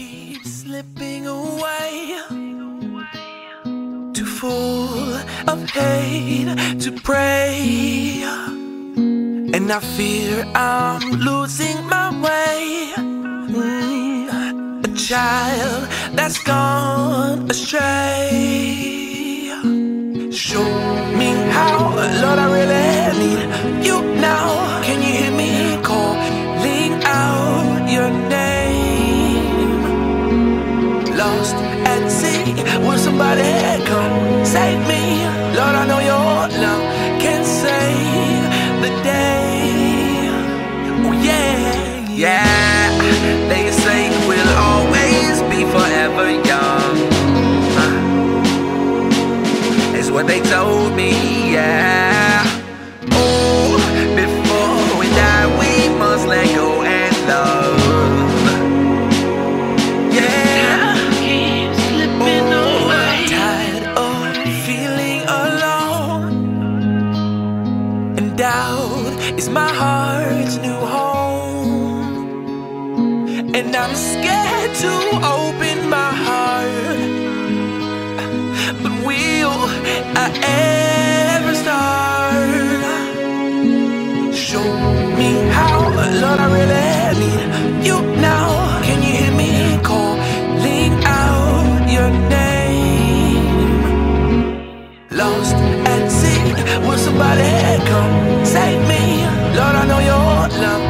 keep slipping away. Too full of hate to pray. And I fear I'm losing my way. A child that's gone astray. Show What they told me, yeah. Oh, before we die, we must let go and love. Yeah. Oh, I'm tired of feeling alone. And doubt is my heart's new home. And I'm scared to open I ever start. Show me how, Lord, I really need you now. Can you hear me calling out your name? Lost at sea, will somebody come save me? Lord, I know your love.